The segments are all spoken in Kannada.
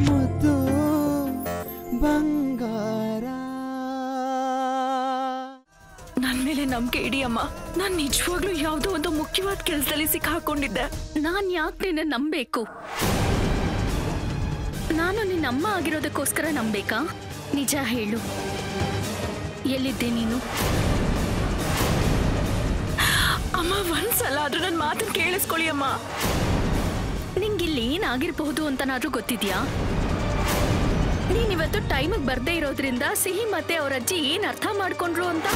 ಮುದ್ದು ಬಂಗಾರ. ನನ್ ಮೇಲೆ ನಂಬಿಕೆ ಇಡಿ ಅಮ್ಮ ನಾನ್ ನಿಜವಾಗ್ಲೂ ಯಾವ್ದೋ ಒಂದು ಮುಖ್ಯವಾದ ಕೆಲಸದಲ್ಲಿ ಸಿಕ್ಕಾಕೊಂಡಿದ್ದೆ. ನಾನ್ ಯಾಕೆ ನಿನ್ನ ನಂಬೇಕು ನಾನು ನಿನ್ನ ಅಮ್ಮ ಆಗಿರೋದಕ್ಕೋಸ್ಕರ ನಂಬೇಕಾ ನಿಜ ಹೇಳು. ಎಲ್ಲಿದ್ದೆ ನೀನು? ಅಮ್ಮ, ಒಂದ್ಸಲ ಆದ್ರೂ ನನ್ನ ಮಾತನ್ನು ಕೇಳಿಸ್ಕೊಳ್ಳಿ ಅಮ್ಮ. ನಿಂಗಿಲ್ಲಿ ಏನಾಗಿರ್ಬಹುದು ಅಂತನಾದ್ರೂ ಗೊತ್ತಿದ್ಯಾ? ನೀನಿವತ್ತು ಟೈಮಿಗೆ ಬರ್ದೇ ಇರೋದ್ರಿಂದ ಸಿಹಿ ಮತ್ತೆ ಅವ್ರ ಅಜ್ಜಿ ಏನ್ ಅರ್ಥ ಮಾಡ್ಕೊಂಡ್ರು ಅಂತ?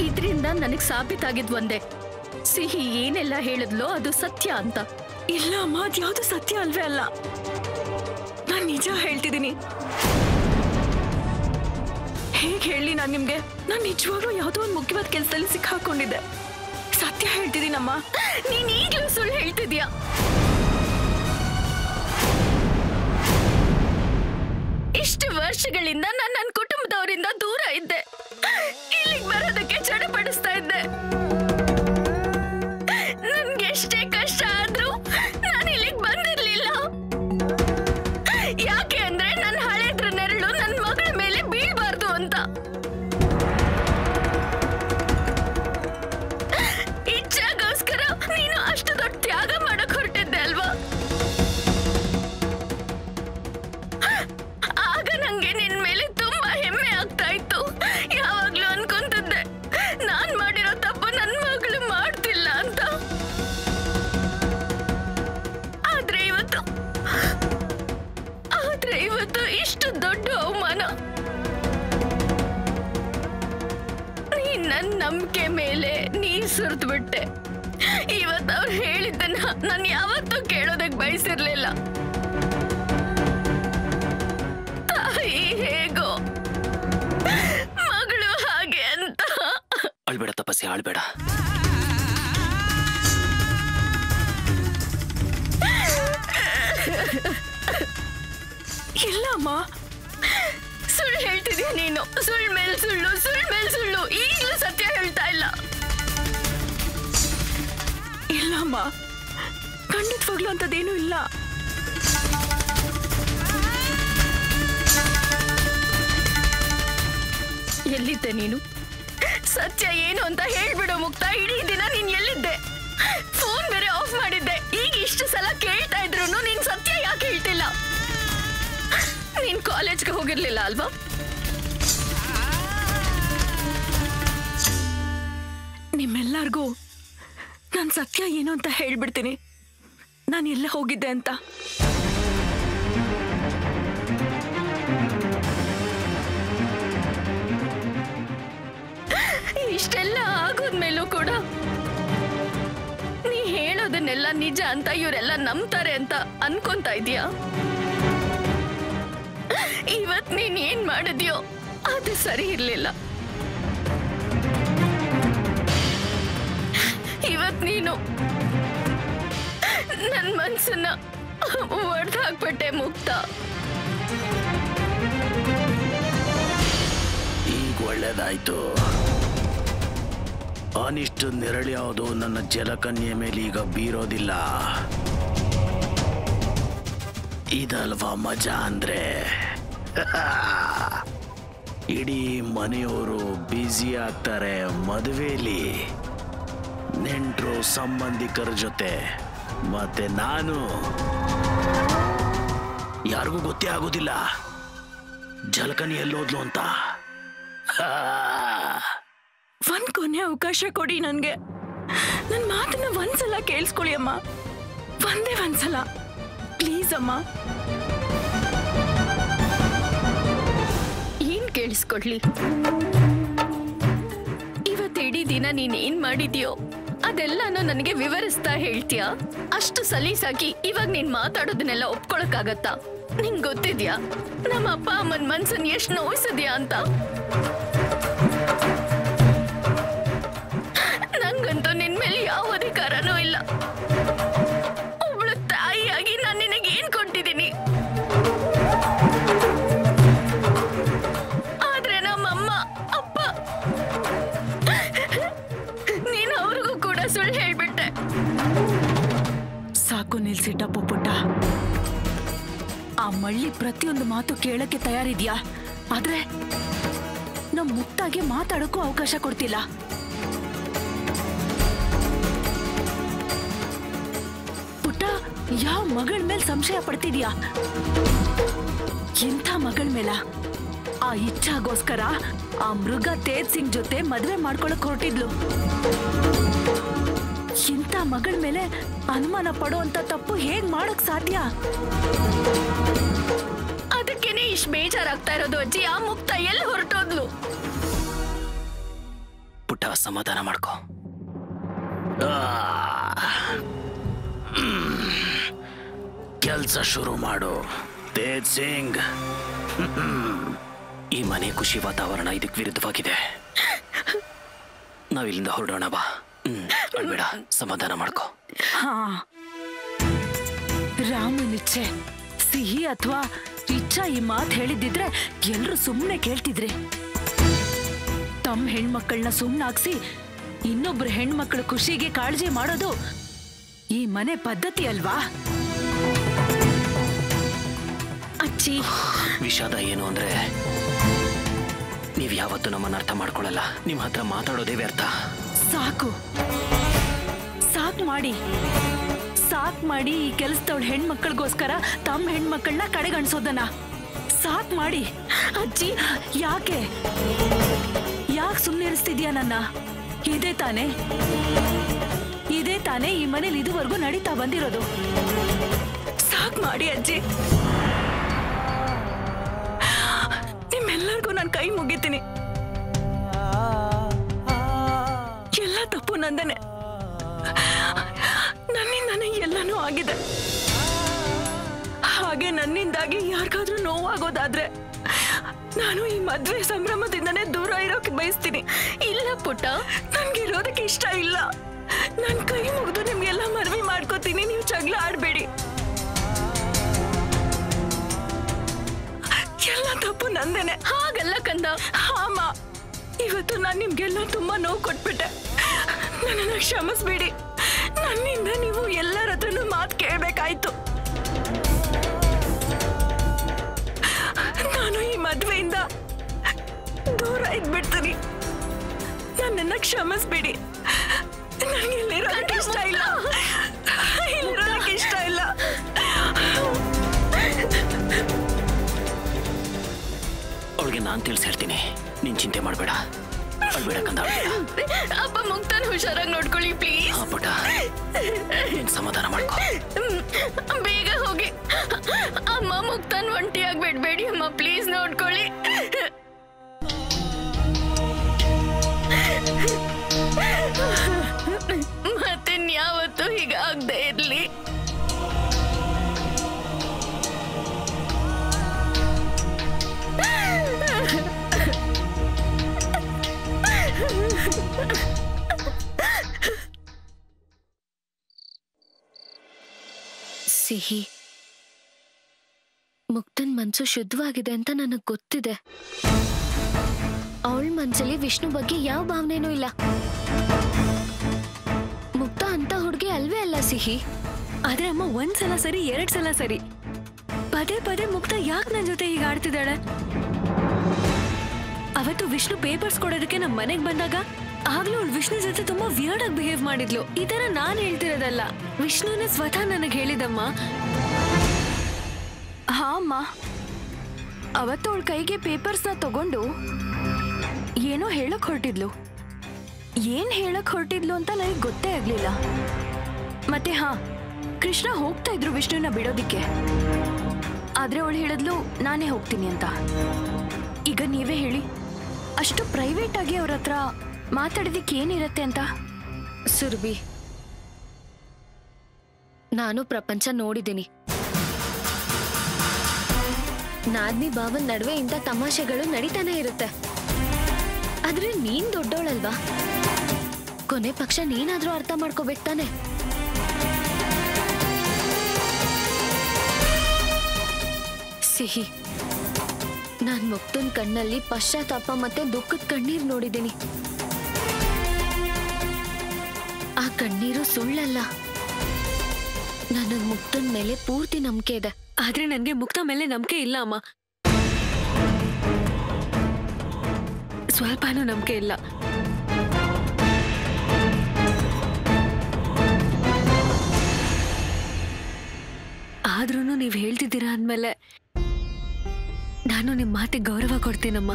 ಇದ್ರಿಂದ ನನಗ್ ಸಾಬೀತಾಗಿದ್ ಒಂದೇ. ಸಿಹಿ ಏನೆಲ್ಲ ಹೇಳಿದ್ಲೋ ಅದು ಸತ್ಯ ಅಂತ. ಇಲ್ಲ ಅಮ್ಮ ಅದ್ಯಾವುದು ಸತ್ಯ ಅಲ್ವೇ ಅಲ್ಲ. ನಾನ್ ನಿಜ ಹೇಳ್ತಿದ್ದೀನಿ ಹೇಗ್ ಹೇಳಿ ನಾನ್ ನಿಮ್ಗೆ? ನಾನ್ ನಿಜವಾಗ್ಲೂ ಯಾವ್ದೋ ಒಂದು ಮುಖ್ಯವಾದ ಕೆಲಸದಲ್ಲಿ ಸಿಕ್ಕಾಕೊಂಡಿದ್ದೆ. ಸತ್ಯ ಹೇಳ್ತಿದ್ದೀನಮ್ಮ? ನೀನ್ ಈಗ್ಲೂ ಸುಳ್ಳು ಹೇಳ್ತಿದ್ಯಾ ಇಷ್ಟು ವರ್ಷಗಳಿಂದ ನಾನು ನನ್ನ ಕುಟುಂಬದವರಿಂದ ದೂರ ಇದ್ದೆ. ಇಲ್ಲಿಗೆ ಬರೋದಕ್ಕೆ ಚಡಪಡಿಸ್ತಾ ನೀರ್ ಸುರಿದ್ಬಿಟ್ಟೆ. ಇವತ್ತು ಅವ್ರು ಹೇಳಿದ್ದನ್ನ ನಾನು ಯಾವತ್ತೂ ಕೇಳೋದಕ್ ಬಯಸಿರ್ಲಿಲ್ಲ. ತಾಯಿ ಹೇಗೋ. ಮಗಳು ಹಾಗೆ ಅಂತ. ಅಳ್ಬೇಡ ತಪಸ್ಸಿ ಅಳ್ಬೇಡ. ಇಲ್ಲ ಅಮ್ಮ. ಸುಳ್ಳು ಹೇಳ್ತಿದ್ಯಾ ನೀನು? ಸುಳ್ಳು ಮೇಲ್ ಸುಳ್ಳು ಸುಳ್ಳು ಮೇಲ್ ಸುಳ್ಳು. ಈಗಲೂ ಸತ್ಯ ಹೇಳ್ತಾ ಇಲ್ಲ. ಇಲ್ಲ ಅಮ್ಮ ಖಂಡಿತವಾಗ್ಲೂ ಅಂತದೇನೂ ಇಲ್ಲ. ಎಲ್ಲಿದ್ದೆ ನೀನು? ಸತ್ಯ ಏನು ಅಂತ ಹೇಳ್ಬಿಡು ಮುಕ್ತ. ಇಡೀ ದಿನ ನೀನ್ ಎಲ್ಲಿದ್ದೆ? ಫೋನ್ ಬೇರೆ ಆಫ್ ಮಾಡಿದ್ದೆ. ಈಗ ಇಷ್ಟು ಸಲ ಕೇಳ್ತಾ ಇದ್ರು ನೀನ್ ಸತ್ಯ ಯಾಕೆ ಹೇಳ್ತಿಲ್ಲ? ನೀನ್ ಕಾಲೇಜ್ಗೆ ಹೋಗಿರ್ಲಿಲ್ಲ ಅಲ್ವಾ? ನಿಮ್ಮೆಲ್ಲರಿಗೂ ನಾನು ಸತ್ಯ ಏನು ಅಂತ ಹೇಳ್ಬಿಡ್ತೀನಿ. ನಾನು ಎಲ್ಲ ಹೋಗಿದ್ದೆ ಅಂತ. ಇಷ್ಟೆಲ್ಲ ಆಗೋದ್ಮೇಲೂ ಕೂಡ ನೀ ಹೇಳೋದನ್ನೆಲ್ಲ ನಿಜ ಅಂತ ಇವರೆಲ್ಲ ನಂಬ್ತಾರೆ ಅಂತ ಅನ್ಕೊಂತ ಇದೀಯಾ ಇವತ್ ನೀನ್ ಏನ್ ಮಾಡಿದ್ಯೋ ಅದು ಸರಿ ಇರ್ಲಿಲ್ಲ. ಇವತ್ ನೀನು. ನನ್ ಮನ್ಸನ್ನ ಒಡ್ದು ಹಾಕ್ಬಿಟ್ಟೆ ಮುಕ್ತ. ಈಗ ಒಳ್ಳೇದಾಯ್ತು. ಅನಿಷ್ಟು ನೆರಳ್ಯಾವುದು ನನ್ನ ಜಲಕನ್ಯೆ ಮೇಲೆ ಈಗ ಬೀರೋದಿಲ್ಲ. ಇದಲ್ವಾ ಮಜಾ ಅಂದ್ರೆ? ಇಡೀ ಮನೆಯವರು ಬ್ಯುಸಿ ಆಗ್ತಾರೆ ಮದುವೆಲಿ. ನೆಂಟರು ಸಂಬಂಧಿಕರ ಜೊತೆ. ಮತ್ತೆ ನಾನು. ಯಾರಿಗೂ ಗೊತ್ತೇ ಆಗೋದಿಲ್ಲ. ಜಲಕನಿ ಎಲ್ಲೋದ್ಲು ಅಂತ. ಒಂದ್ ಕೊನೆ ಅವಕಾಶ ಕೊಡಿ ನನ್ಗೆ. ನನ್ ಮಾತನ್ನ ಒಂದ್ಸಲ ಕೇಳಿಸ್ಕೊಳ್ಳಿ ಅಮ್ಮ. ಒಂದೇ ಒಂದ್ಸಲ. ಪ್ಲೀಸ್ ಅಮ್ಮ. ಏನ್ ಕೇಳಿಸ್ಕೊಡ್ಲಿ? ಇವತ್ತಿಡೀ ಇಡೀ ದಿನ ನೀನ್ ಏನ್ ಮಾಡಿದ್ಯೋ? ಅದೆಲ್ಲಾನು ನನಗೆ ವಿವರಿಸ್ತಾ ಹೇಳ್ತೀಯಾ? ಅಷ್ಟು ಸಲೀಸಾಗಿ ಇವಾಗ ನೀನ್ ಮಾತಾಡೋದನ್ನೆಲ್ಲ ಒಪ್ಕೊಳಕ್ಕಾಗತ್ತಾ? ನಿಂಗ್ ಗೊತ್ತಿದ್ಯಾ? ನಮ್ಮ ಅಪ್ಪ ಅಮ್ಮನ್ ಮನ್ಸನ್ ಎಷ್ಟು ನೋಯಿಸಿದ್ಯಾ ಅಂತ? ಮಳ್ಳಿ ಪ್ರತಿಯೊಂದು ಮಾತು ಕೇಳಕ್ಕೆ ತಯಾರಿದ್ಯಾ? ಆದ್ರೆ ನಮ್ ಮುತ್ತಾಗೆ ಮಾತಾಡೋಕ್ಕೂ ಅವಕಾಶ ಕೊಡ್ತಿಲ್ಲ. ಪುಟ್ಟ, ಯಾವ ಮಗಳ ಮೇಲೆ ಸಂಶಯ ಪಡ್ತಿದ್ಯಾ? ಇಂಥ ಮಗಳ ಮೇಲ ಆ ಇಚ್ಛಾಗೋಸ್ಕರ ಆ ಮೃಗ ತೇಜ್ ಸಿಂಗ್ ಜೊತೆ ಮದ್ವೆ ಮಾಡ್ಕೊಳಕ್ ಹೊರಟಿದ್ಲು. ಇಂಥ ಮಗಳ ಮೇಲೆ ಅನುಮಾನ ಪಡೋಂತ ತಪ್ಪು ಹೇಗ್ ಮಾಡಕ್ ಸಾಧ್ಯ? ಅದಕ್ಕೇನೆ ಇಷ್ಟು ಬೇಜಾರಾಗ್ತಾ ಇರೋದು ಅಜ್ಜಿ. ಆ ಮುಕ್ತ ಎಲ್ಲಿ ಹೊರಟೋದ್ಲು? ಪುಟ್ಟ ಸಮಾಧಾನ ಮಾಡ್ಕೋ. ಕೆಲಸ ಶುರು ಮಾಡು. ತೇಜ್ ಸಿಂಗ್. ಈ ಮನೆ ಖುಷಿ ವಾತಾವರಣ ಇದಕ್ಕೆ ವಿರುದ್ಧವಾಗಿದೆ. ನಾವಿಲ್ಲಿಂದ ಹೊರಡೋಣ ಬಾ. ಅಳ್ಬೇಡ ಸಮಾಧಾನ ಮಾಡ್ಕೋ. ಹಾ. ರಾಮನಿಚ್ಛೆ ಸಿಹಿ ಅಥವಾ ಇಚ್ಛಾ ಈ ಮಾತು ಹೇಳಿದ್ದಿದ್ರೆ ಎಲ್ರು ಸುಮ್ಮನೆ ಕೇಳ್ತಿದ್ರಿ. ತಮ್ಮ ಹೆಣ್ಮಕ್ಳನ್ನ ಸುಮ್ಮನಾಗ್ಸಿ ಇನ್ನೊಬ್ರ ಹೆಣ್ಮಕ್ಳ ಖುಷಿಗೆ ಕಾಳಜಿ ಮಾಡೋದು ಈ ಮನೆ ಪದ್ಧತಿ ಅಲ್ವಾ? ಅಚ್ಚಿ. ವಿಷಾದ ಏನು ಅಂದ್ರೆ ನೀವ್ ಯಾವತ್ತೂ ನಮ್ಮನ್ನ ಅರ್ಥ ಮಾಡ್ಕೊಳ್ಳಲ್ಲ. ನಿಮ್ ಹತ್ರ ಮಾತಾಡೋದೇ ವ್ಯರ್ಥ. ಸಾಕು. ಸಾಕ್ ಮಾಡಿ. ಸಾಕ್ ಮಾಡಿ ಈ ಕೆಲಸದವಳ ಹೆಣ್ಮಕ್ಳಿಗೋಸ್ಕರ ತಮ್ಮ ಹೆಣ್ಮಕ್ಳನ್ನ ಕಡೆಗಣಿಸೋದನ್ನ. ಸಾಕ್ ಮಾಡಿ. ಅಜ್ಜಿ, ಯಾಕೆ? ಯಾಕೆ ಸುಮ್ಮನೆ ಇರಿಸ್ತಿದ್ಯಾ ನನ್ನ? ಇದೇ ತಾನೇ. ಇದೇ ತಾನೇ ಈ ಮನೇಲಿ ಇದುವರೆಗೂ ನಡೀತಾ ಬಂದಿರೋದು. ಸಾಕ್ ಮಾಡಿ ಅಜ್ಜಿ. ನಿಮ್ಮೆಲ್ಲರಿಗೂ ನಾನು ಕೈ ಮುಗಿತೀನಿ. ತಪ್ಪು ನಂದನೆ. ನನ್ನಿಂದಾನೇ ಎಲ್ಲನೂ ಆಗಿದೆ. ಹಾಗೆ ನನ್ನಿಂದಾಗಿ ಯಾರಿಗಾದ್ರೂ ನೋವಾಗೋದಾದ್ರೆ ನಾನು ಈ ಮದ್ವೆ ಸಂಭ್ರಮದಿಂದನೇ ದೂರ ಇರೋಕೆ ಬಯಸ್ತೀನಿ. ಇಲ್ಲ ಪುಟ್ಟ ನನ್ಗಿರೋದಕ್ಕೆ ಇಷ್ಟ ಇಲ್ಲ. ನನ್ ಕೈ ಮುಗಿದು ನಿಮ್ಗೆಲ್ಲ ಮನವಿ ಮಾಡ್ಕೋತೀನಿ ನೀವು ಜಗಳ ಆಡ್ಬೇಡಿ. ಎಲ್ಲ ತಪ್ಪು ನಂದೇನೆ. ಹಾಗಲ್ಲ ಕಂದ. ಹಾಮ ಇವತ್ತು ನಾನು ನಿಮ್ಗೆಲ್ಲ ತುಂಬಾ ನೋವು ಕೊಟ್ಬಿಟ್ಟೆ. ನನ್ನನ್ನ ಕ್ಷಮಿಸ್ಬೇಡಿ. ನನ್ನಿಂದ ನೀವು ಎಲ್ಲರ ಹತ್ರನೂ ಮಾತು ಕೇಳಬೇಕಾಯ್ತು. ನಾನು ಈ ಮದುವೆಯಿಂದ ದೂರ ಇದ್ಬಿಡ್ತೀನಿ. ನನ್ನನ್ನು ಕ್ಷಮಿಸ್ಬೇಡಿ. ನನಗೆ ಇಲ್ಲಿರೋದಕ್ಕೆ ಇಷ್ಟ ಇಲ್ಲ. ಇಲ್ಲಿರೋದಕ್ಕೆ ಇಷ್ಟ ಇಲ್ಲ. ಅವಳಿಗೆ ನಾನು ತಿಳಿಸಿ ಹೇಳ್ತೀನಿ. ನೀನ್ ಚಿಂತೆ ಮಾಡ್ಬೇಡ. ಅಪ್ಪ ಮುಕ್ತಾನ್ ಹುಷಾರಾಗಿ ನೋಡ್ಕೊಳ್ಳಿ ಪ್ಲೀಸ್ ಹಾ ಪುಟ್ಟ. ಸಮಾಧಾನ ಮಾಡ್ಕೋ. ಬೇಗ ಹೋಗಿ. ಅಮ್ಮ ಮುಕ್ತಾನ್ ಒಂಟಿಯಾಗಿ ಬಿಡ್ಬೇಡಿ ಅಮ್ಮ ಪ್ಲೀಸ್ ನೋಡ್ಕೊಳ್ಳಿ. ಸಿಹಿ. ಮುಕ್ತನ್ ಮನ್ಸು ಶುದ್ಧವಾಗಿದೆ ಅಂತ ನನಗ್ ಗೊತ್ತಿದೆ. ಅವಳ ಮನ್ಸಲ್ಲಿ ವಿಷ್ಣು ಬಗ್ಗೆ ಯಾವ ಭಾವನೆನೂ ಇಲ್ಲ. ಮುಕ್ತ ಅಂತ ಹುಡುಗಿ ಅಲ್ವೇ ಅಲ್ಲ ಸಿಹಿ. ಆದ್ರೆ ಅಮ್ಮ ಒಂದ್ಸಲ ಸರಿ, ಎರಡ್ ಸಲ ಸರಿ. ಪದೇ ಪದೇ ಮುಕ್ತ ಯಾಕೆ ನನ್ ಜೊತೆ ಈಗ ಆಡ್ತಿದ್ದಾಳೆ? ಅವತ್ತು ವಿಷ್ಣು ಪೇಪರ್ಸ್ ಕೊಡೋದಕ್ಕೆ ನಮ್ ಮನೆಗೆ ಬಂದಾಗ ಆಗ್ಲೂ ಅವ್ಳು ವಿಷ್ಣು ಜೊತೆ ತುಂಬಾ ವಿಯರ್ಡ್ ಆಗಿ ಬಿಹೇವ್ ಮಾಡಿದ್ಲು. ಈ ತರ ನಾನ್ ಹೇಳ್ತಿರೋದಲ್ಲ. ವಿಷ್ಣುನ ಸ್ವತಃ ನನಗೆ ಹೇಳಿದಮ್ಮ. ಹಾ, ಅಮ್ಮ. ಅವತ್ತು ಅವಳ ಕೈಗೆ ಪೇಪರ್ಸ್ನ ತಗೊಂಡು ಏನೋ ಹೇಳಕ್ ಹೊರಟಿದ್ಲು. ಏನ್ ಹೇಳಕ್ ಹೊರಟಿದ್ಲು ಅಂತ ನನಗೆ ಗೊತ್ತೇ ಆಗ್ಲಿಲ್ಲ. ಮತ್ತೆ ಹಾ, ಕೃಷ್ಣ ಹೋಗ್ತಾ ಇದ್ರು ವಿಷ್ಣುನ ಬಿಡೋದಿಕ್ಕೆ. ಆದ್ರೆ ಅವಳು ಹೇಳಿದ್ಲು, ನಾನೇ ಹೋಗ್ತೀನಿ ಅಂತ. ಈಗ ನೀವೇ ಹೇಳಿ. ಅಷ್ಟು ಪ್ರೈವೇಟ್ ಆಗಿ ಅವ್ರ ಹತ್ರ ಮಾತಾಡೋದಿಕ್ಕೆ ಏನಿರತ್ತೆ ಅಂತ? ಸುರ್ಬಿ, ನಾನು ಪ್ರಪಂಚ ನೋಡಿದ್ದೀನಿ. ನಾದ್ನಿ ಭಾವನ್ ನಡುವೆ ಇಂಥ ತಮಾಷೆಗಳು ನಡೀತಾನೆ ಇರುತ್ತೆ. ಆದ್ರೆ ನೀನ್ ದೊಡ್ಡೋಳಲ್ವಾ? ಕೊನೆ ಪಕ್ಷ ನೀನಾದ್ರೂ ಅರ್ಥ ಮಾಡ್ಕೋಬೇಕು ತಾನೆ. ಸಿಹಿ, ನಾನ್ ಮುಕ್ತನ್ ಕಣ್ಣಲ್ಲಿ ಪಶ್ಚಾತ್ತಾಪ ಮತ್ತೆ ದುಃಖದ ಕಣ್ಣೀರ್ ನೋಡಿದ್ದೀನಿ. ಆ ಕಣ್ಣೀರು ಸುಳ್ಳಲ್ಲ. ನನಗ್ ಮುಕ್ತನ್ ಮೇಲೆ ಪೂರ್ತಿ ನಂಬಿಕೆ ಇದೆ. ಆದ್ರೆ ನನ್ಗೆ ಮುಕ್ತ ಮೇಲೆ ನಂಬಿಕೆ ಇಲ್ಲ, ಅಮ್ಮ. ಸ್ವಲ್ಪನೂ ನಂಬಿಕೆ ಇಲ್ಲ. ಆದ್ರೂ ನೀವ್ ಹೇಳ್ತಿದ್ದೀರಾ ಅಂದ್ಮೇಲೆ ನಾನು ನಿಮ್ ಮಾತಿಗೆ ಗೌರವ ಕೊಡ್ತೀನಮ್ಮ.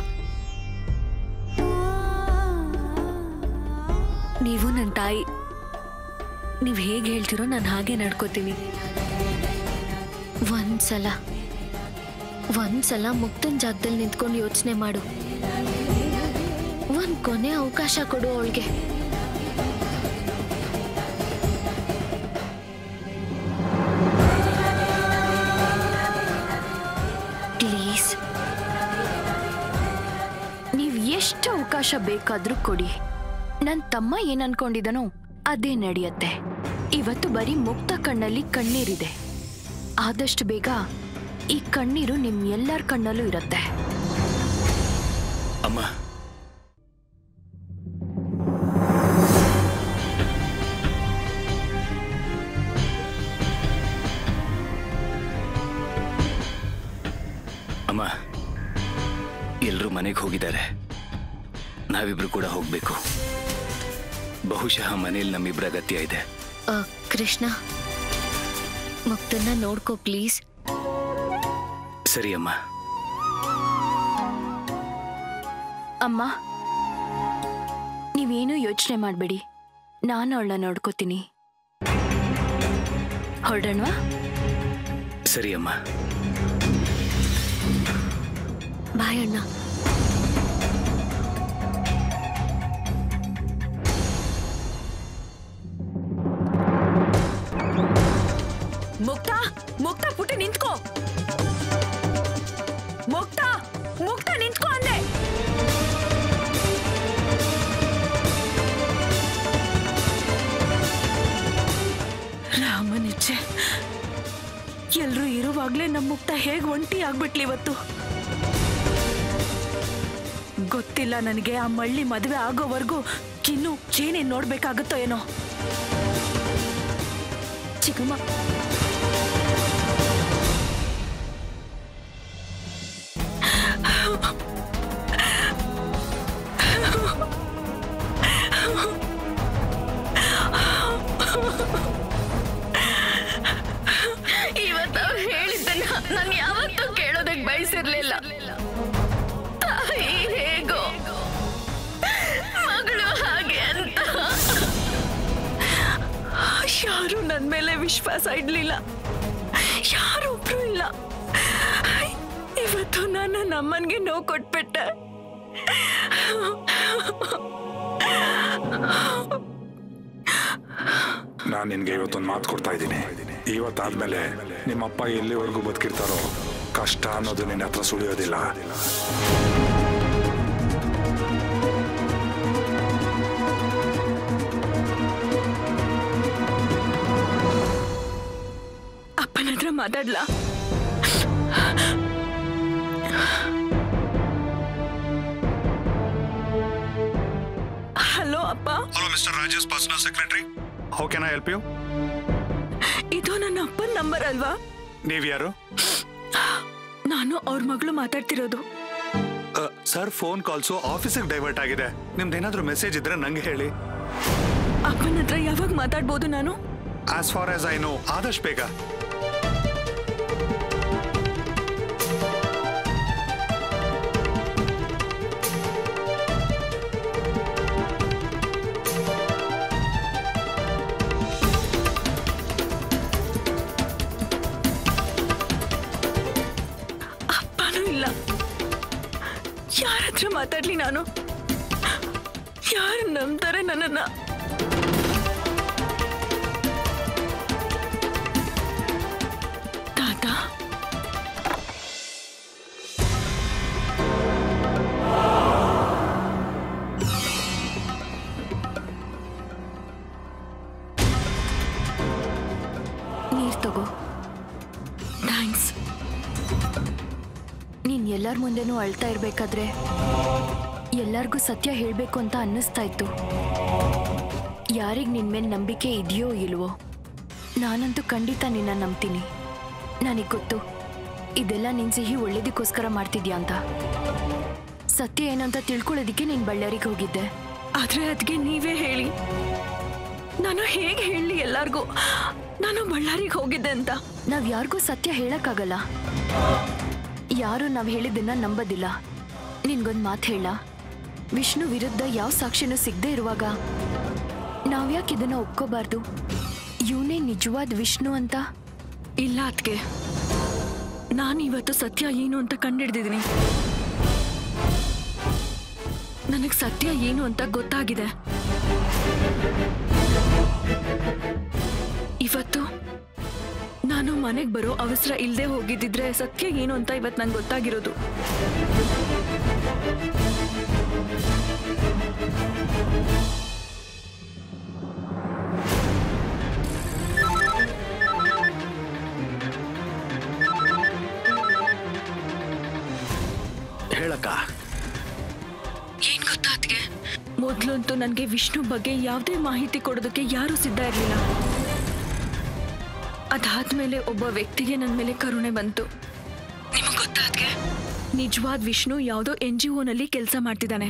ನೀವು ನನ್ನ ತಾಯಿ. ನೀವ್ ಹೇಗೆ ಹೇಳ್ತಿರೋ ನಾನು ಹಾಗೆ ನಡ್ಕೋತೀನಿ. ಒಂದ್ಸಲ ಒಂದ್ಸಲ ಮುಕ್ತನ್ ಜಾಗದಲ್ಲಿ ನಿಂತ್ಕೊಂಡು ಯೋಚನೆ ಮಾಡು. ಒಂದ್ ಕೊನೆ ಅವಕಾಶ ಕೊಡು ಅವಳಿಗೆ. ಪ್ಲೀಸ್. ನೀವು ಎಷ್ಟು ಅವಕಾಶ ಬೇಕಾದ್ರೂ ಕೊಡಿ. ನನ್ನ ತಮ್ಮ ಏನ್ ಅನ್ಕೊಂಡಿದನೋ ಅದೇ ನಡೆಯುತ್ತೆ. ಇವತ್ತು ಬರೀ ಮುಕ್ತ ಕಣ್ಣಲ್ಲಿ ಕಣ್ಣೀರಿದೆ. ಆದಷ್ಟು ಬೇಗ ಈ ಕಣ್ಣೀರು ನಿಮ್ ಎಲ್ಲರ ಕಣ್ಣಲ್ಲೂ ಇರುತ್ತೆ. ಅಮ್ಮ. ಅಮ್ಮ ಎಲ್ಲರೂ ಮನೆಗೆ ಹೋಗಿದ್ದಾರೆ. ನಾವಿಬ್ರು ಕೂಡ ಹೋಗ್ಬೇಕು. ಬಹುಶಃ ಮನೇಲಿ ನಮ್ಮಿಬ್ರ ಅಗತ್ಯ ಇದೆ. ಆ, ಕೃಷ್ಣ ಮುಕ್ತನ್ನ ನೋಡ್ಕೋ ಪ್ಲೀಸ್. ಸರಿ ಅಮ್ಮ. ಅಮ್ಮ ನೀವೇನು ಯೋಚನೆ ಮಾಡಬೇಡಿ. ನಾನು ಅವಳನ್ನ ನೋಡ್ಕೋತೀನಿ. ಹೊರಡೋಣವಾ? ಸರಿ ಅಮ್ಮ. ಬಾಯ್ ಅಣ್ಣ. ಇರುವಾಗ್ಲೇ ನಮ್ಮ ಮುಕ್ತ ಹೇಗೆ ಒಂಟಿ ಆಗ್ಬಿಟ್ಲಿ ಇವತ್ತು? ಗೊತ್ತಿಲ್ಲ ನನಗೆ ಆ ಮಳ್ಳಿ ಮದುವೆ ಆಗೋವರೆಗೂ ಇನ್ನು ಏನೇನ್ ನೋಡ್ಬೇಕಾಗುತ್ತೋ ಏನೋ. ಚಿಕ್ಕಮ್ಮ. ವಿಶ್ವಾಸ ಇಡ್ಲಿಲ್ಲ ಯಾರೊಬ್ರು ಇಲ್ಲ. ಇವತ್ತು ನಾನು ನಮ್ಮನ್ಗೆ ನೋವು ಕೊಟ್ಬಿಟ್ಟೆ. ನಾನು ನಿನ್ಗೆ ಇವತ್ತೊಂದು ಮಾತು ಕೊಡ್ತಾ ಇದ್ದೀನಿ. ಇವತ್ತಾದ್ಮೇಲೆ ನಿಮ್ಮಪ್ಪ ಎಲ್ಲಿವರೆಗೂ ಬದುಕಿರ್ತಾರೋ ಕಷ್ಟ ಅನ್ನೋದು ನಿನ್ನ ಹತ್ರ ಸುಳಿಯೋದಿಲ್ಲ. ಮಾತಾಡ್ಲಾ? ಹಲೋ ಅಪ್ಪ. Hello mister Rajesh personal secretary. How can I help you ಇದು ನನ್ನ ಅಪ್ಪನ ನಂಬರ್ ಅಲ್ವಾ? ನೀವು ಯಾರು? ನಾನು ಅವ್ರ ಮಗಳು ಮಾತಾಡ್ತಿರೋದು. ಸರ್ ಫೋನ್ ಕಾಲ್ಸು ಆಫೀಸಿಗೆ ಡೈವರ್ಟ್ ಆಗಿದೆ. ಏನಾದರೂ ಮೆಸೇಜ್ ಇದ್ರೆ ನಂಗೆ ಹೇಳಿ. ಅಪ್ಪನ ಹತ್ರ ಯಾವಾಗ ಮಾತಾಡ್ಬೋದು ನಾನು? As far as I know ಆದಷ್ಟು ಬೇಗ. ಹತ್ರ ಮಾತಾಡ್ಲಿ ನಾನು. ಯಾರು ನಂಬ್ತಾರೆ ನನ್ನನ್ನ? ಎಲ್ಲರ ಮುಂದೆನೂ ಅಳ್ತಾ ಇರಬೇಕಾದ್ರೆ ಎಲ್ಲರಿಗೂ ಸತ್ಯ ಹೇಳಬೇಕು ಅಂತ ಅನ್ನಿಸ್ತಾ ಇತ್ತು. ಯಾರಿಗೆ ನಿನ್ ಮೇಲೆ ನಂಬಿಕೆ ಇದೆಯೋ ಇಲ್ವೋ ನಾನಂತೂ ಖಂಡಿತ ನಿನ್ನ ನಂಬ್ತೀನಿ. ನನಗೆ ಗೊತ್ತು ಇದೆಲ್ಲ ನಿನ್ನ ಸಿಹಿ ಒಳ್ಳೇದಕ್ಕೋಸ್ಕರ ಮಾಡ್ತಿದ್ಯಾ ಅಂತ. ಸತ್ಯ ಏನಂತ ತಿಳ್ಕೊಳ್ಳೋದಿಕ್ಕೆ ನೀನು ಬಳ್ಳಾರಿಗೆ ಹೋಗಿದ್ದೆ. ಆದ್ರೆ ಅದಕ್ಕೆ ನೀವೇ ಹೇಳಿ. ನಾನು ಹೇಗೆ ಹೇಳಿ ಎಲ್ಲಾರ್ಗೂ ನಾನು ಬಳ್ಳಾರಿಗೆ ಹೋಗಿದ್ದೆ ಅಂತ. ನಾವ್ ಯಾರಿಗೂ ಸತ್ಯ ಹೇಳಕ್ಕಾಗಲ್ಲ. ಯಾರು ನಾವು ಹೇಳಿದ್ದನ್ನ ನಂಬೋದಿಲ್ಲ. ನಿನ್ಗೊಂದು ಮಾತು ಹೇಳ. ವಿಷ್ಣು ವಿರುದ್ಧ ಯಾವ ಸಾಕ್ಷಿನೂ ಸಿಗದೆ ಇರುವಾಗ ನಾವ್ಯಾಕೆ ಇದನ್ನ ಒಪ್ಕೋಬಾರ್ದು? ಇವನೇ ನಿಜವಾದ ವಿಷ್ಣು ಅಂತ? ಇಲ್ಲ ಅದಕ್ಕೆ ನಾನು ಇವತ್ತು ಸತ್ಯ ಏನು ಅಂತ ಕಂಡಿಡ್ದಿದ್ದೀನಿ ನನಗೆ ಸತ್ಯ ಏನು ಅಂತ ಗೊತ್ತಾಗಿದೆ. ಇವತ್ತು ನಾನು ಮನೆಗೆ ಬರೋ ಅವಸರ ಇಲ್ಲದೆ ಹೋಗಿದ್ದಿದ್ರೆ ಸತ್ಯ ಏನು ಅಂತ ಇವತ್ತು ನಂಗೆ ಗೊತ್ತಾಗಿರೋದು. ಹೇಳಕ್ಕ. ಏನ್ ಗೊತ್ತಾತ್ಗೆ ಮೊದ್ಲಂತೂ ನನಗೆ ವಿಷ್ಣು ಬಗ್ಗೆ ಯಾವುದೇ ಮಾಹಿತಿ ಕೊಡೋದಕ್ಕೆ ಯಾರು ಸಿದ್ಧ ಇರಲಿಲ್ಲ. ಅದಾದ್ಮೇಲೆ ಒಬ್ಬ ವ್ಯಕ್ತಿಗೆ ನನ್ನ ಮೇಲೆ ಕರುಣೆ ಬಂತು. ನಿಮಗೆ ಗೊತ್ತಾದ್ಗೆ ನಿಜವಾದ ವಿಷ್ಣು ಯಾವುದೋ ಎನ್ ಜಿ ಒನಲ್ಲಿ ಕೆಲಸ ಮಾಡ್ತಿದ್ದಾನೆ.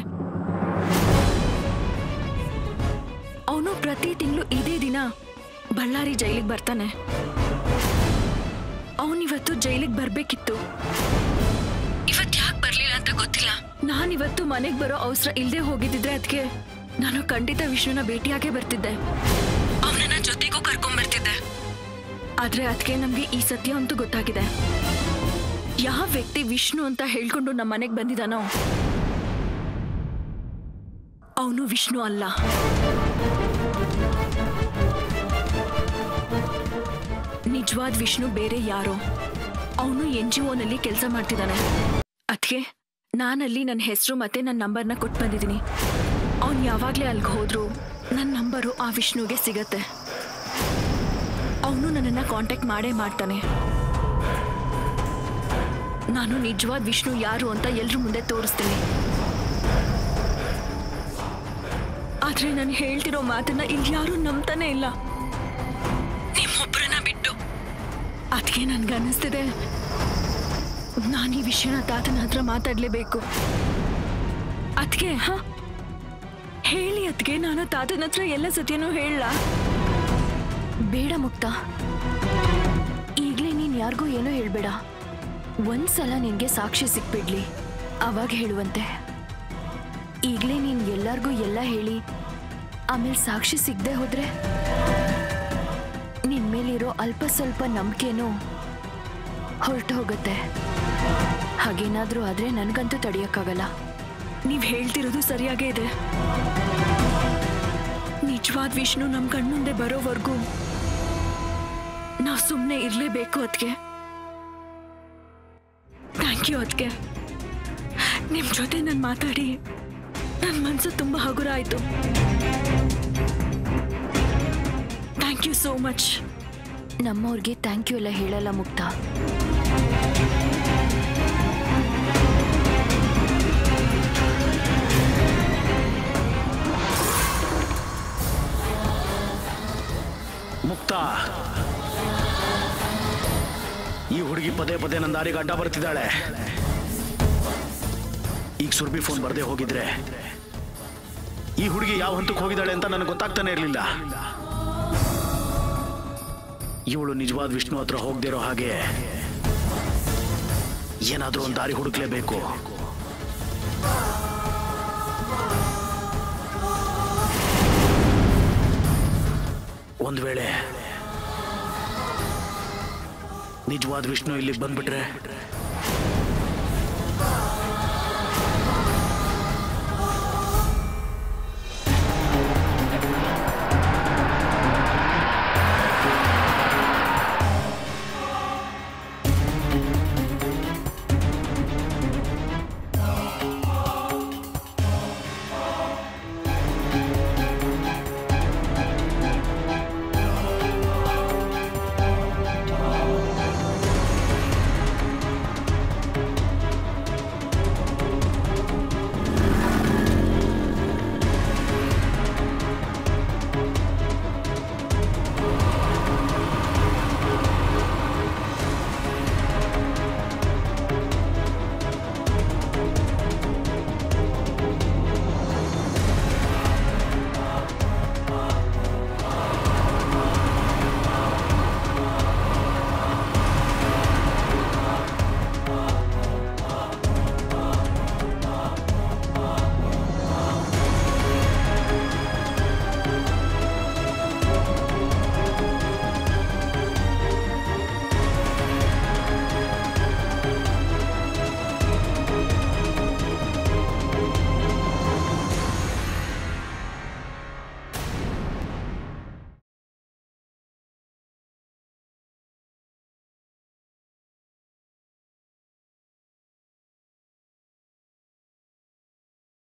ಅವನು ಪ್ರತಿ ತಿಂಗಳು ಇದೇ ದಿನ ಬಳ್ಳಾರಿ ಜೈಲಿಗೆ ಬರ್ತಾನೆ. ಅವನಿವತ್ತು ಜೈಲಿಗೆ ಬರ್ಬೇಕಿತ್ತು. ಇವತ್ತು ಯಾಕೆ ಬರ್ಲಿಲ್ಲ ಅಂತ ಗೊತ್ತಿಲ್ಲ? ನಾನಿವತ್ತು ಮನೆಗೆ ಬರೋ ಅವಸರ ಇಲ್ಲದೆ ಹೋಗಿದ್ದಿದ್ರೆ ಅದಕ್ಕೆ ನಾನು ಖಂಡಿತ ವಿಷ್ಣುನ ಭೇಟಿಯಾಗೇ ಬರ್ತಿದ್ದೆ. ಆದ್ರೆ ಅದಕ್ಕೆ ನಮ್ಗೆ ಈ ಸತ್ಯ ಅಂತೂ ಗೊತ್ತಾಗಿದೆ. ಯಾವ ವ್ಯಕ್ತಿ ವಿಷ್ಣು ಅಂತ ಹೇಳ್ಕೊಂಡು ನಮ್ಮ ಮನೆಗೆ ಬಂದಿದ್ದಾನೋ ಅವನು ವಿಷ್ಣು ಅಲ್ಲ. ನಿಜವಾದ ವಿಷ್ಣು ಬೇರೆ ಯಾರೋ? ಅವನು ಎನ್ ಜಿ ಒನಲ್ಲಿ ಕೆಲಸ ಮಾಡ್ತಿದ್ದಾನೆ ಅದಕ್ಕೆ ನಾನಲ್ಲಿ ನನ್ನ ಹೆಸರು ಮತ್ತೆ ನನ್ನ ನಂಬರ್ನ ಕೊಟ್ಟು ಬಂದಿದ್ದೀನಿ ಅವನು ಯಾವಾಗಲೇ ಅಲ್ಲಿಗೆ ಹೋದ್ರು ನನ್ನ ನಂಬರು ಆ ವಿಷ್ಣುಗೆ ಸಿಗತ್ತೆ. ನನ್ನನ್ನು ಕಾಂಟ್ಯಾಕ್ಟ್ ಮಾಡೇ ಮಾಡ್ತಾನೆ. ನಾನು ನಿಜವಾದ ವಿಷ್ಣು ಯಾರು ಅಂತ ಎಲ್ರ ಮುಂದೆ ತೋರಿಸ್ತೀನಿ. ಆದ್ರೆ ನಾನು ಹೇಳ್ತಿರೋ ಮಾತನ್ನ ಇಲ್ಲಿ ಯಾರು ನಂಬ್ತಾನೆ ಇಲ್ಲ. ನಿಮ್ಮೊಬ್ಬರನ್ನ ಬಿಟ್ಟು. ಅದಕ್ಕೆ ನನ್ಗೆ ಅನ್ನಿಸ್ತಿದೆ ನಾನು ಈ ವಿಷಯನ ತಾತನ ಹತ್ರ ಮಾತಾಡ್ಲೇಬೇಕು. ಅದಕ್ಕೆ ಹ? ಹೇಳಿ ಅದಕ್ಕೆ ನಾನು ತಾತನ ಹತ್ರ ಎಲ್ಲ ಸತ್ಯನೂ ಹೇಳ ಬೇಡ ಮುಕ್ತ. ಈಗ್ಲೇ ನೀನ್ ಯಾರಿಗೂ ಏನೋ ಹೇಳ್ಬೇಡ. ಒಂದ್ಸಲ ನಿನ್ಗೆ ಸಾಕ್ಷಿ ಸಿಕ್ಬಿಡ್ಲಿ. ಅವಾಗ ಹೇಳುವಂತೆ. ಈಗ್ಲೇ ನೀನ್ ಎಲ್ಲಾರ್ಗೂ ಎಲ್ಲ ಹೇಳಿ, ಆಮೇಲೆ ಸಾಕ್ಷಿ ಸಿಗದೆ ಹೋದ್ರೆ ನಿನ್ ಮೇಲಿರೋ ಅಲ್ಪ ಸ್ವಲ್ಪ ನಂಬಿಕೆನೂ ಹೊರಟು ಹೋಗತ್ತೆ. ಹಾಗೇನಾದ್ರೂ ಆದ್ರೆ ನನಗಂತೂ ತಡೆಯಕ್ಕಾಗಲ್ಲ. ನೀವ್ ಹೇಳ್ತಿರೋದು ಸರಿಯಾಗೇ ಇದೆ. ನಿಜವಾದ ವಿಷ್ಣು ನಮ್ ಕಣ್ಮುಂದೆ ಬರೋವರೆಗೂ ನಾವ್ ಸುಮ್ಮನೆ ಇರ್ಲೇಬೇಕು ಅದಕ್ಕೆ ಥ್ಯಾಂಕ್ ಯು ಅದಕ್ಕೆ ನಿಮ್ ಜೊತೆ ನಾನು ಮಾತಾಡಿ ನನ್ನ ಮನಸ್ಸು ತುಂಬಾ ಹಗುರ ಆಯ್ತು ಥ್ಯಾಂಕ್ ಯು ಸೋ ಮಚ್ ನಮ್ಮವ್ರಿಗೆ ಥ್ಯಾಂಕ್ ಯು ಎಲ್ಲ ಹೇಳಲ್ಲ ಮುಕ್ತ ಮುಕ್ತ ಈ ಹುಡುಗಿ ಪದೇ ಪದೇ ನನ್ನ ದಾರಿಗೆ ಅಡ್ಡ ಬರ್ತಿದ್ದಾಳೆ. ಈಗ ಸುರ್ಬಿ ಫೋನ್ ಬರದೆ ಹೋಗಿದ್ರೆ ಈ ಹುಡುಗಿ ಯಾವ ಹಂತಕ್ಕೆ ಹೋಗಿದ್ದಾಳೆ ಅಂತ ನನಗೆ ಗೊತ್ತಾಗ್ತಾನೆ ಇರಲಿಲ್ಲ. ಇವಳು ನಿಜವಾದ ವಿಷ್ಣು ಹತ್ರ ಹೋಗದಿರೋ ಹಾಗೆ ಏನಾದರೂ ಒಂದು ದಾರಿ ಹುಡುಕ್ಲೇಬೇಕು. ಒಂದು ವೇಳೆ ನಿಜವಾದ ವಿಷ್ಣು ಇಲ್ಲಿ ಬಂದ್ಬಿಟ್ರೆ